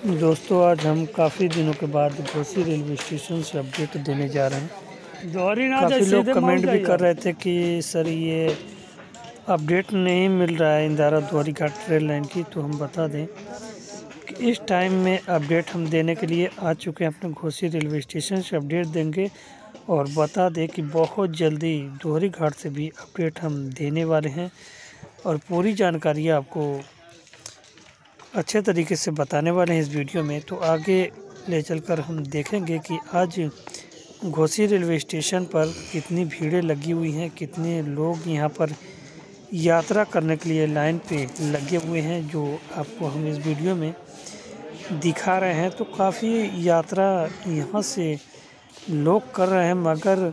दोस्तों आज हम काफ़ी दिनों के बाद घोसी रेलवे स्टेशन से अपडेट देने जा रहे हैं। काफ़ी लोग कमेंट भी कर रहे थे कि सर ये अपडेट नहीं मिल रहा है Indara Dohrighat rail line की तो हम बता दें कि इस टाइम में अपडेट हम देने के लिए आ चुके हैं। अपने घोसी रेलवे स्टेशन से अपडेट देंगे और बता दें कि बहुत जल्दी दोहरी घाट से भी अपडेट हम देने वाले हैं और पूरी जानकारी आपको अच्छे तरीके से बताने वाले हैं इस वीडियो में। तो आगे ले चलकर हम देखेंगे कि आज घोसी रेलवे स्टेशन पर कितनी भीड़ें लगी हुई हैं, कितने लोग यहाँ पर यात्रा करने के लिए लाइन पे लगे हुए हैं, जो आपको हम इस वीडियो में दिखा रहे हैं। तो काफ़ी यात्रा यहाँ से लोग कर रहे हैं, मगर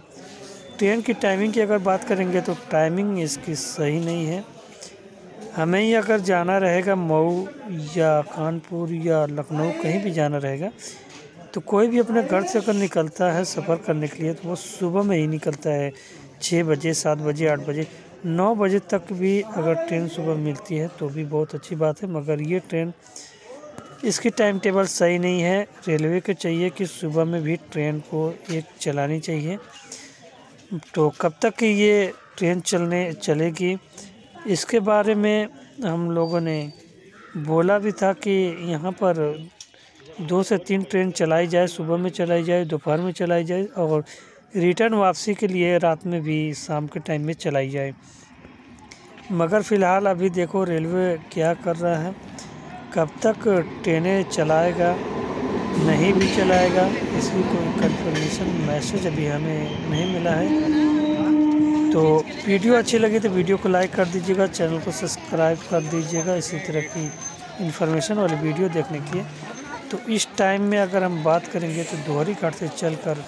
ट्रेन की टाइमिंग की अगर बात करेंगे तो टाइमिंग इसकी सही नहीं है। हमें ही अगर जाना रहेगा मऊ या कानपुर या लखनऊ, कहीं भी जाना रहेगा तो कोई भी अपने घर से अगर निकलता है सफ़र करने के लिए तो वो सुबह में ही निकलता है। छः बजे, सात बजे, आठ बजे, नौ बजे तक भी अगर ट्रेन सुबह मिलती है तो भी बहुत अच्छी बात है। मगर ये ट्रेन, इसकी टाइम टेबल सही नहीं है। रेलवे को चाहिए कि सुबह में भी ट्रेन को एक चलानी चाहिए। तो कब तक ये ट्रेन चलने, चलेगी? इसके बारे में हम लोगों ने बोला भी था कि यहाँ पर दो से तीन ट्रेन चलाई जाए, सुबह में चलाई जाए, दोपहर में चलाई जाए और रिटर्न वापसी के लिए रात में भी शाम के टाइम में चलाई जाए। मगर फ़िलहाल अभी देखो रेलवे क्या कर रहा है। कब तक ट्रेनें चलाएगा, नहीं भी चलाएगा, इसकी कोई कंफर्मेशन मैसेज अभी हमें नहीं मिला है। तो वीडियो अच्छी लगी तो वीडियो को लाइक कर दीजिएगा, चैनल को सब्सक्राइब कर दीजिएगा, इसी तरह की इन्फॉर्मेशन वाली वीडियो देखने के लिए। तो इस टाइम में अगर हम बात करेंगे तो दोहरी घाट से चलकर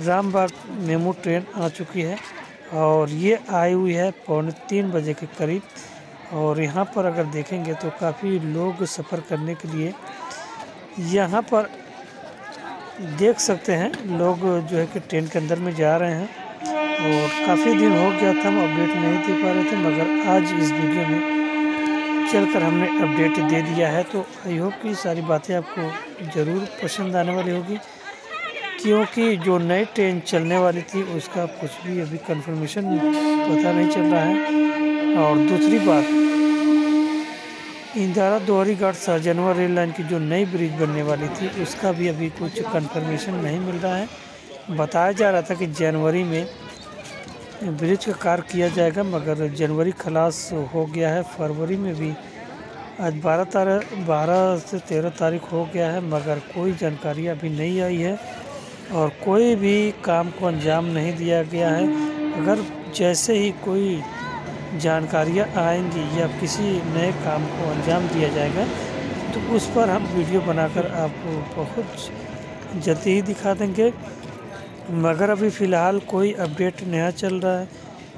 रामबाग मेमू ट्रेन आ चुकी है और ये आई हुई है पौने तीन बजे के करीब। और यहाँ पर अगर देखेंगे तो काफ़ी लोग सफ़र करने के लिए यहाँ पर देख सकते हैं, लोग जो है कि ट्रेन के अंदर में जा रहे हैं। और काफ़ी दिन हो गया था, हम अपडेट नहीं दे पा रहे थे, मगर आज इस वीडियो में चलकर हमने अपडेट दे दिया है। तो आई होप कि सारी बातें आपको ज़रूर पसंद आने वाली होगी, क्योंकि जो नई ट्रेन चलने वाली थी, उसका कुछ भी अभी कंफर्मेशन पता नहीं चल रहा है। और दूसरी बात, इंदारा दोहरी घाट रेल लाइन की जो नई ब्रिज बनने वाली थी, उसका भी अभी कुछ कंफर्मेशन नहीं मिल रहा है। बताया जा रहा था कि जनवरी में ब्रिज का कार्य किया जाएगा, मगर जनवरी खलास हो गया है, फरवरी में भी। आज बारह तारीख बारह से तेरह तारीख हो गया है, मगर कोई जानकारी अभी नहीं आई है, और कोई भी काम को अंजाम नहीं दिया गया है। अगर जैसे ही कोई जानकारियाँ आएँगी या किसी नए काम को अंजाम दिया जाएगा तो उस पर हम वीडियो बनाकर आपको बहुत जल्दी ही दिखा देंगे। मगर अभी फ़िलहाल कोई अपडेट नया चल रहा है,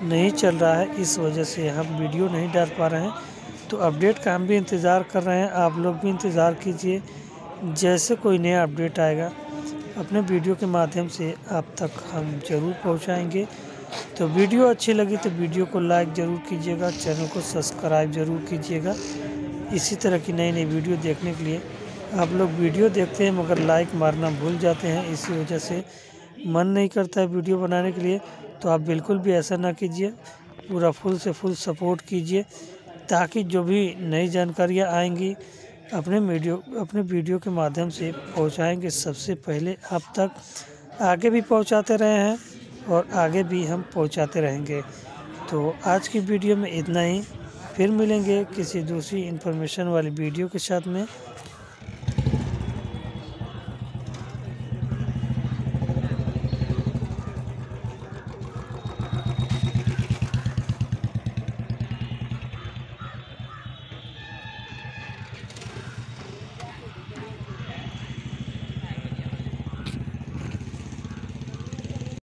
नहीं चल रहा है, इस वजह से हम वीडियो नहीं डाल पा रहे हैं। तो अपडेट का हम भी इंतज़ार कर रहे हैं, आप लोग भी इंतज़ार कीजिए, जैसे कोई नया अपडेट आएगा, अपने वीडियो के माध्यम से आप तक हम ज़रूर पहुंचाएँगे। तो वीडियो अच्छी लगी तो वीडियो को लाइक ज़रूर कीजिएगा, चैनल को सब्सक्राइब ज़रूर कीजिएगा। इसी तरह की नई नई वीडियो देखने के लिए आप लोग वीडियो देखते हैं मगर लाइक मारना भूल जाते हैं, इसी वजह से मन नहीं करता है वीडियो बनाने के लिए तो आप बिल्कुल भी ऐसा ना कीजिए। पूरा फुल से फुल सपोर्ट कीजिए, ताकि जो भी नई जानकारियाँ आएँगी, अपने वीडियो अपने वीडियो के माध्यम से पहुँचाएँगे। सबसे पहले आप तक आगे भी पहुँचाते रहे हैं और आगे भी हम पहुँचाते रहेंगे। तो आज की वीडियो में इतना ही। फिर मिलेंगे किसी दूसरी इन्फॉर्मेशन वाली वीडियो के साथ में।